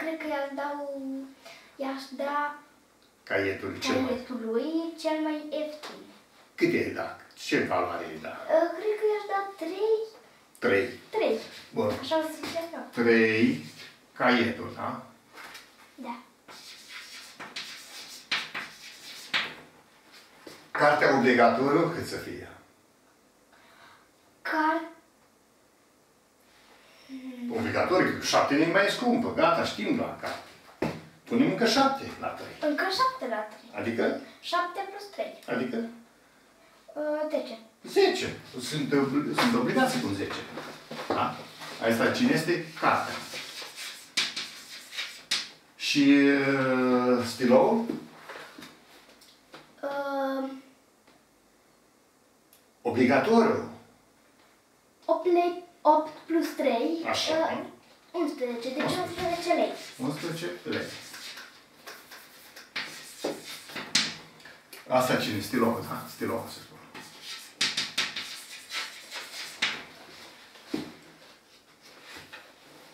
cred că i-aș dau, i-aș da Caietul cel mai... caietului cel mai ieftin. Cât e da? Ce valoare e da? Uh, Cred că i-aș da 3, 3. 3. Bun. Așa o să zic eu. 3 caietul, da? Da. Cartea obligatoriu cât să fie? Car... Obligatoriu, 7 e mai scumpă, gata, știm la carte. Punem încă 7 la 3. Încă 7 la 3. Adică? 7 plus 3. Adică? Uh, 10. 10. Sunt, obli- sunt obligații cu 10. Da? Asta cine este? Cartea. Și uh, stiloul? Uh, Obligatoriu. 8, lei, 8 plus 3. Așa. Uh, 11. Deci 11 lei. 11 lei. Asta cine? Stilou, da? Stilou, se spune.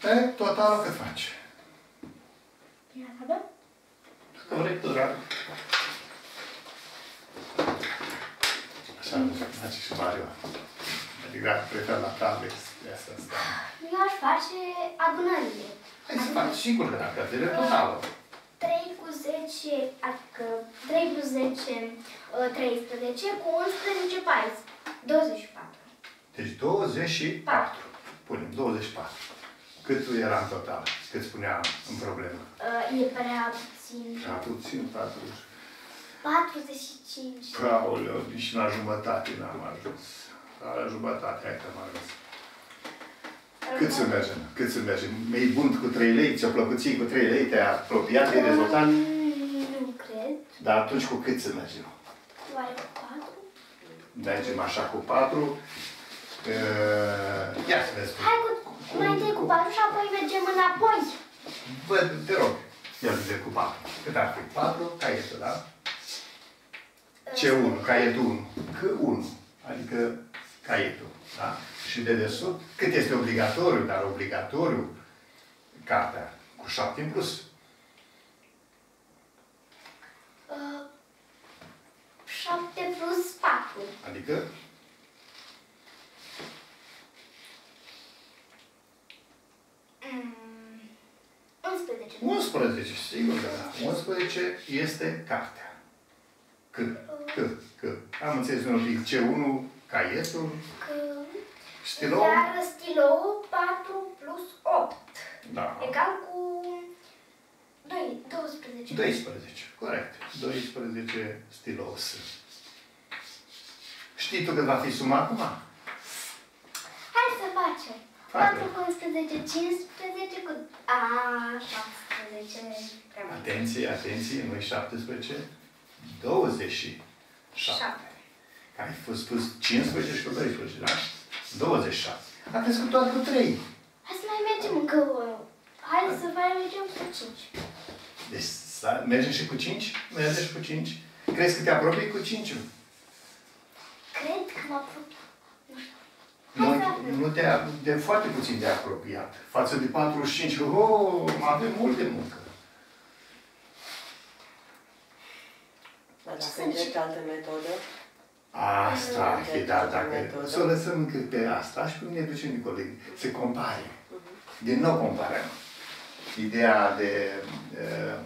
E, totalul cât face? Ia să vedem. Dacă vrei tu, drag. Așa, face și Mario. Adică prefer la tablet de asta asta. Eu aș face adunările. Hai să faci sigur că dacă de totalul. 3 cu 10, adică 3 plus 10, uh, 13, cu 11, 14. 24. Deci 24. Punem 24. Cât era în total? Cât spunea în problemă? Uh, e prea puțin. A puțin 40. 45. Aoleu, nici la jumătate n-am ajuns. La jumătate, hai că am ajuns. Cât să mergem? Cât să mergem? Mi-ai bunt cu 3 lei? Ți-a plăcut ție cu 3 lei? Te-ai apropiat de rezultat? Mm, Nu cred. Dar atunci cu cât să mergem? Oare cu 4? Mergem așa cu 4. Ia să vezi. Hai cu, mai întâi cu 4 și apoi mergem înapoi. Bă, te rog, ia să vedem cu 4. Cât ar fi? 4, caietul, da? Ce 1? Caietul 1. C1. Adică caietul. Da? Și de desubt, cât este obligatoriu, dar obligatoriu, cartea, cu 7 în plus. Uh, 7 plus 4. Adică Mm, 11. 11, sigur că da. 11 este cartea. C. C. C. Am înțeles un pic. C1, caietul, Că... stilou. Iar stilou 4 plus 8. Da. Egal cu 2, 12. 12, corect. 12 stilos. Știi tu cât va fi suma acum? Hai să facem. Facem. 4 cu 11, 15 cu... A, 17. Prea mult. Atenție, atenție, nu 17, 27. 7. Care ai fost spus 15 și cu 12, da? 27. A crescut doar cu 3. Hai să mai mergem încă o... Hai să mai mergem cu 5. Deci să mergem și cu 5? Mergem și cu 5. Crezi că te apropii cu 5 Cred că mă apropie. Nu știu. nu, Hai să aflăm. nu te, de foarte puțin de apropiat. Față de 45, că oh, avem mult de muncă. Dar dacă încerci altă metodă, Asta ar fi, da, dacă Metodă. să o lăsăm încă pe asta și pe ne ducem Nicole, să compare. Din nou comparăm. Ideea de... Uh,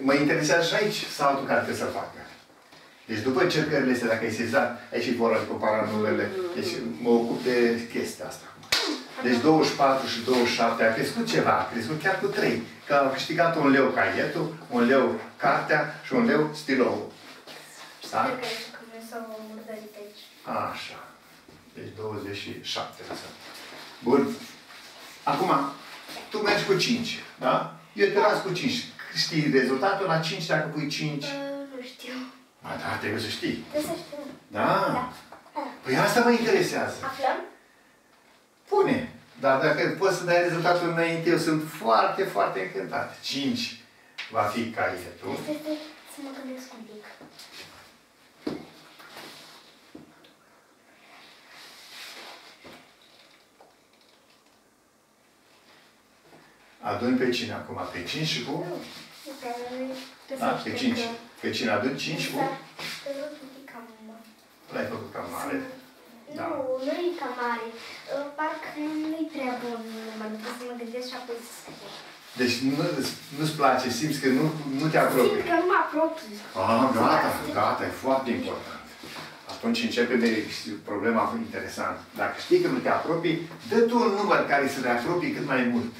mă interesează și aici saltul care trebuie să facă. Deci după încercările astea, dacă ai sezat, aici e vorba de compara numele, deci mă ocup de chestia asta. Deci 24 și 27 a crescut ceva, a crescut chiar cu 3. Că au câștigat un leu caietul, un leu cartea și un leu stilou. Da? Sper că ești cum să o murdărit aici. Așa. Deci 27 lăsăm. Bun. Acum, tu mergi cu 5, da? Eu te las cu 5. Știi rezultatul la 5 dacă pui 5? Uh, nu știu. Ba da, trebuie să știi. Trebuie să știu. Da? Da. Păi asta mă interesează. Aflăm? Pune. Dar dacă poți să dai rezultatul înainte, eu sunt foarte, foarte încântat. 5 va fi caietul. Este, este să mă gândesc un pic. Adun pe cine acum? Pe 5 și cu? Da, pe 5. Pe cine adun 5 cu? L-ai făcut cam mare. Da. Nu, nu e cam mare. Uh, Parcă nu-i prea bun numărul. Trebuie să mă gândesc și apoi să scriu. Deci nu, nu-ți place, simți că nu, nu te apropii. Simt că nu mă apropii. Ah, gata, gata, e foarte important. Atunci începe de problema interesantă. Dacă știi că nu te apropii, dă tu un număr care să te apropii cât mai mult.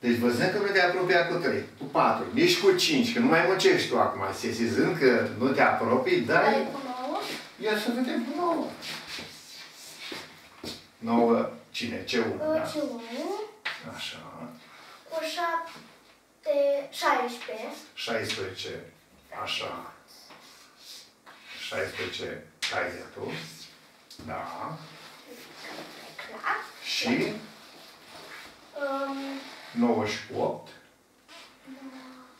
Deci văzând că nu te apropia cu 3, cu 4, nici cu 5, că nu mai muncești tu acum, sesizând că nu te apropii, Care dai... e cu nouă? Ia să vedem cu 9. 9, cine? Ce 1, Uh, da? Ce unu? Așa. Cu șapte, 16. 16, așa. 16, caietul. Da. Clar. Și Um, 98.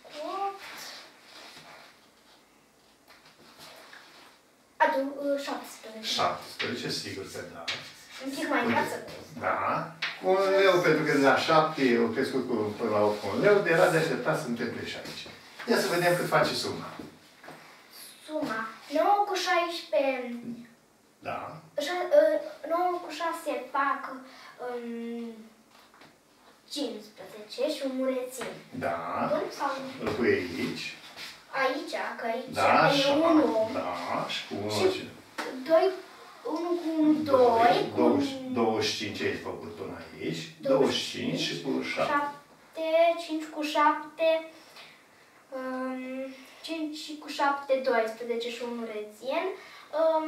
cu opt. Adu, uh, 17. 17, sigur că da. Un pic mai în față. Da. Cu un leu, pentru că de la 7 eu crescut cu, până la 8 cu un leu, de era de așteptat să întâmple și aici. Ia să vedem cât face suma. Suma. 9 cu 16. Da. șa- uh, 9 cu 6 fac um, 15 și un murețin. Da. Bun? Sau Îl pui aici. aici, că aici Da, e așa. 1. Da. Și cu 1 Și 2, 1 cu 1, 2, cu 25 ai făcut până aici. 25 și cu 7. 7, 5 cu 7, um, 5 cu 7, 12 și 1 rețien, um,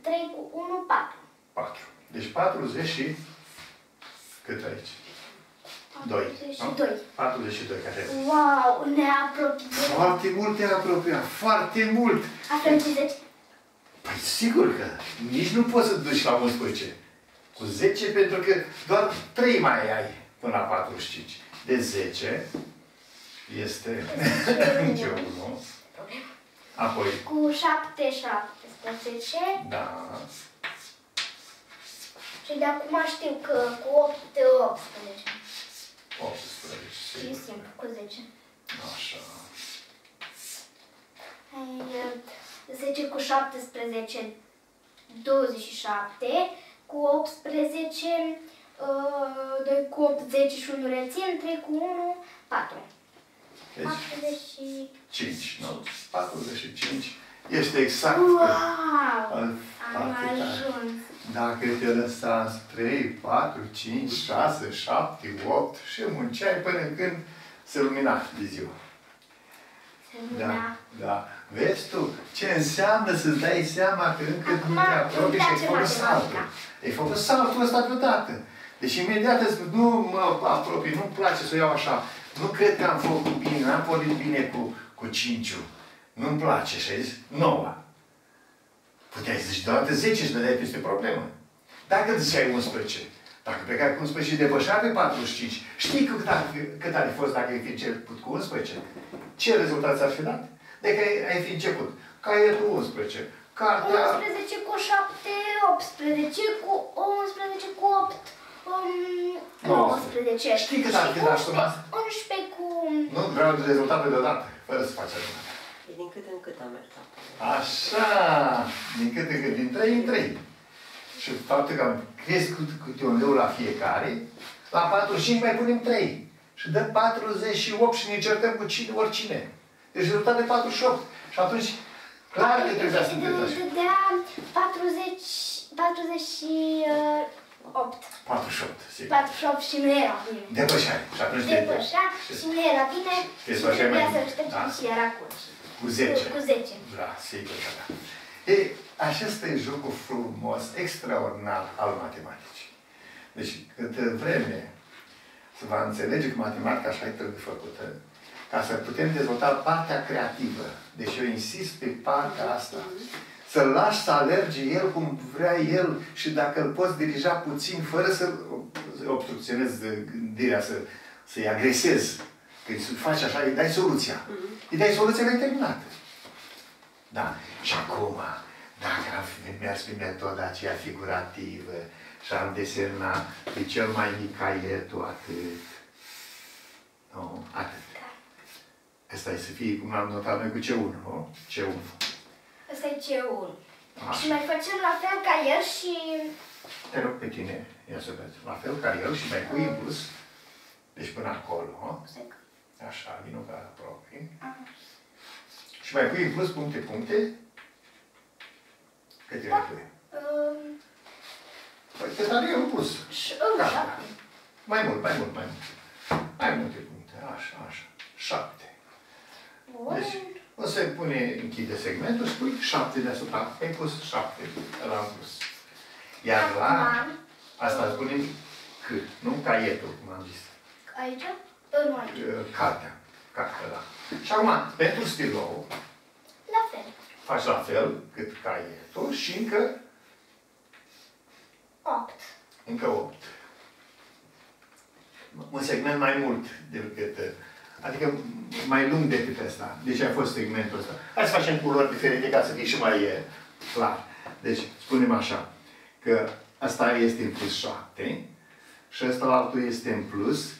3 cu 1, 4. 4. Deci 40 și... Cât aici? 2. 42. 42 care e. Wow, ne apropiem. Foarte mult te apropiat, foarte mult. Asta îmi zice, Păi sigur că nici nu poți să duci la 11. Cu 10 pentru că doar 3 mai ai până la 45. De 10 este ce 1. Apoi, cu 7, 17 da, și de acum știu că cu 8, 18. 18. Și e sigur. simplu, cu 10. Așa. Ai, 10 cu 17, 27, cu 18, uh, 2 cu 8, 10 și 1 rețin, 3 cu 1, 4. Deci 45. 5, nu? 45. Este exact. Wow! Al- Am foarte tare. ajuns. Dacă te lăsați 3, 4, 5, 6, 7, 8 și munceai până când se lumina de ziua. Da, da. Vezi tu ce înseamnă să-ți dai seama că încă Acum nu te apropii și ai îmi place făcut saltul. matematica. Ai făcut saltul ăsta deodată. Deci imediat îți spui, nu mă apropii, nu-mi place să o iau așa. Nu cred că am făcut bine, n-am pornit bine cu, cu cinciul. Nu-mi place și ai zis, noua. Puteai să zici deodată 10 și dădeai peste problemă. Dacă ziceai 11, dacă plecai cu 11 și depășea pe 45, știi cât ar, fi, cât ar fi fost dacă ai fi început cu 11? Ce rezultat ți-ar fi dat? De că ai, ai fi început. Caietul 11, cartea... 11 cu 7, 18 cu 11 cu 8, um, 19. Știi cât ar fi Și dat 11 suma? 11 cu... Nu vreau rezultatul deodată, fără să faci așa. E din cât în cât am mers acolo. Așa, din cât în cât, din 3 în 3. Și faptul că am crescut câte un leu la fiecare, la 45 mai punem 3. Și dă 48 și ne certăm cu cine, oricine. Deci rezultat de 48. Și atunci, clar că trebuia să Dădea întâlnești. 40, 48. 48, sigur. 48 și nu era bine. Depășeai. Și atunci te- Depășea și nu era bine Te și făceai trebuia mai- să ștergem da. și era cu, cu 10. cu 10. Da, sigur că da. E, acesta e jocul frumos, extraordinar al matematicii. Deci, câtă vreme să va înțelege că matematica așa trebuie făcută, ca să putem dezvolta partea creativă. Deci eu insist pe partea asta. Să-l lași să alerge el cum vrea el și dacă îl poți dirija puțin, fără să obstrucționezi gândirea, să, să-i agresezi. Că îi faci așa, îi dai soluția. Îi dai soluția, le-ai terminat. Da. Și acum, Dacă am fi mers pe metoda aceea figurativă și am desenat pe cel mai mic caietul atât. Nu, atât. Asta e să fie, cum am notat noi, cu C1, nu? C1. Asta e C1. Așa. Și mai facem la fel ca el și... Te rog pe tine, ia să vezi. La fel ca el și mai pui în plus. Deci până acolo, așa, vină pe aproape. Și mai pui în plus puncte, puncte. Câte mai pui? Um, Păi te dar eu în plus. și încă Gata. șapte. Mai mult, mai mult, mai mult. Mai multe puncte, așa, așa. Șapte. Bun. Deci, o să pune, închide segmentul și pui șapte deasupra. Ai pus șapte la în plus. Iar la Acum, asta spune cât, nu caietul, cum am zis. aici? Uh, Nu aici. Uh, Cartea. Cartea, da. Și acum, pentru stilou, La fel. faci la fel cât caietul și încă, 8. încă 8. Un segment mai mult decât, uh, adică mai lung decât ăsta. Deci a fost segmentul ăsta. Hai să facem culori diferite ca să fie și mai uh, clar. Deci, spunem așa, că asta este în plus 7 și ăsta la altul este în plus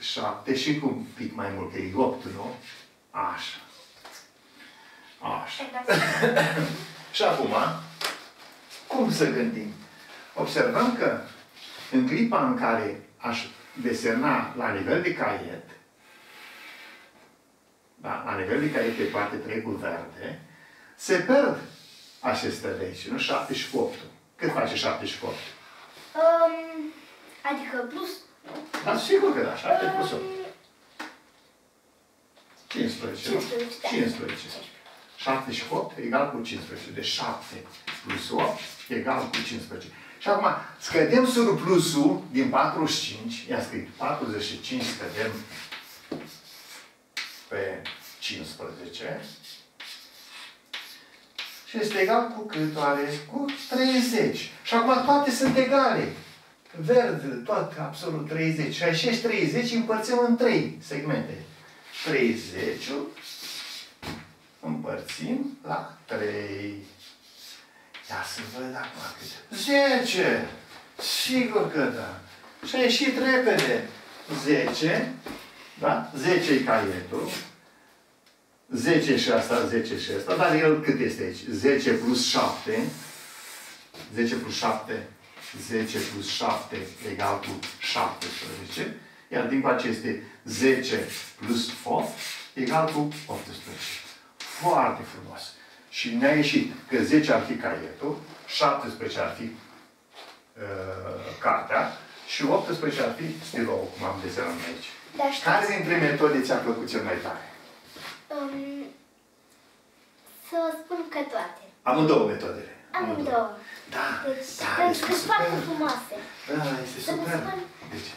7 și cu un pic mai mult, că e 8, nu? Așa. Așa. Și acum, cum să gândim? Observăm că în clipa în care aș desena la nivel de caiet, da, la nivel de caiet pe poate treburi verde, se pierd aceste de aici, nu? 7 și cu 8. Cât face 7 și cu 8? Um, adică plus... Da, sigur că da, 7 plus 8. Um, 15, nu? 15, da. 15. 7 și 8 egal cu 15. Deci 7 plus 8 egal cu 15. Și acum scădem surplusul din 45, i-am scris 45, scădem pe 15. Și este egal cu cât oare? Cu 30. Și acum toate sunt egale. Verde, toate, absolut 30. Și acești 30 împărțim în 3 segmente. 30 împărțim la 3. Ia să văd acum câte. 10! Sigur că da. Și a ieșit repede. 10, da? 10 e caietul. 10 și asta, 10 și asta. Dar el cât este aici? 10 plus 7. 10 plus 7. 10 plus 7 egal cu 17. Iar din ce este 10 plus 8 egal cu 18. Foarte frumos. Și ne-a ieșit că 10 ar fi caietul, 17 ar fi uh, cartea și 18 ar fi stilou, cum am desenat aici. Dar știți, Care dintre metode ți-a plăcut cel mai tare? um, să spun că toate. Amândouă metodele. Amândouă. Da, Deci, da, pentru că este sunt foarte super. frumoase. Da, este Să vă super. spun Deci,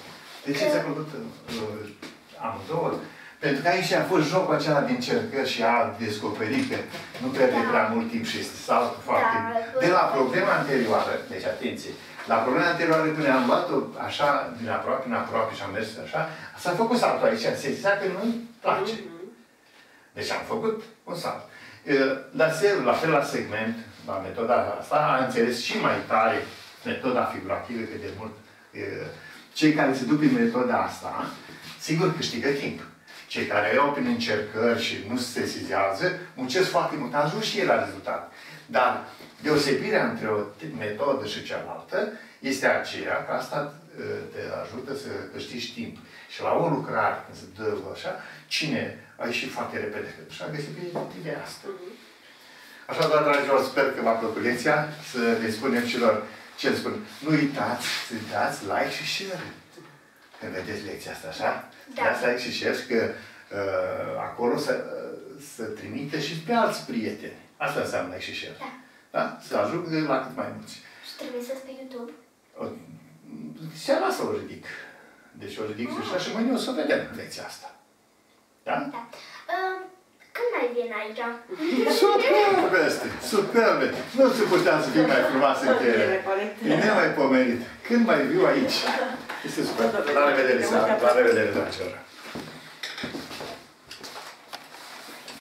de ce că- ți-a plăcut uh, amândouă? Pentru că aici a fost jocul acela de încercări și a descoperit că nu pierde Da. prea mult timp și este salt foarte... Da. De la problema anterioară, deci atenție, la problema anterioară când am luat-o așa, din aproape în aproape și am mers așa, s-a făcut saltul aici, se zicea că nu-i place. Deci am făcut un salt. Uh, La fel, la fel la segment, la metoda asta, a înțeles și mai tare metoda figurativă, că de mult uh, cei care se duc prin metoda asta, sigur câștigă timp. Cei care iau prin încercări și nu se sesizează, muncesc foarte mult, ajung și ei la rezultat. Dar deosebirea între o metodă și cealaltă este aceea că asta uh, te ajută să câștigi timp. Și la o lucrare, când se dă așa, cine a ieșit foarte repede și a găsit pe ideea asta. Așadar, dragilor, sper că v-a plăcut lecția, să le spunem celor ce spun. Nu uitați să dați like și share. Când vedeți lecția asta, așa? Da. Dați like și share și că uh, acolo să, uh, să trimite și pe alți prieteni. Asta înseamnă like și share. Da. Da? Să ajungă la cât mai mulți. Și trebuie să pe YouTube. O- Seara asta o ridic. Deci o ridic și așa și mâine o să vedem lecția asta. Da? Da. Um, când mai vin aici? Superbe este! Superbe! Nu se putea să fie mai frumoasă în ele. E nemaipomenit. Când mai viu aici? Este super. La revedere, seara. La revedere, dragilor.